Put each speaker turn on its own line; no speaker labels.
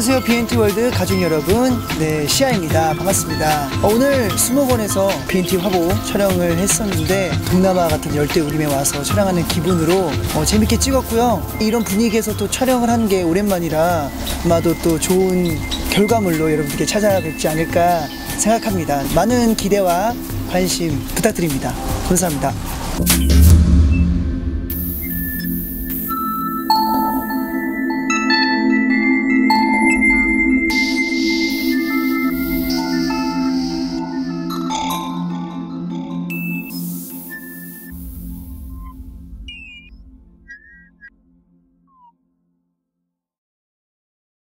안녕하세요. BNT 월드 가족 여러분, 네, 시아입니다. 반갑습니다. 어, 오늘 수목원에서 BNT 화보 촬영을 했었는데, 동남아 같은 열대 우림에 와서 촬영하는 기분으로 어, 재밌게 찍었고요. 이런 분위기에서 또 촬영을 한 게 오랜만이라 아마도 또 좋은 결과물로 여러분께 찾아뵙지 않을까 생각합니다. 많은 기대와 관심 부탁드립니다. 감사합니다.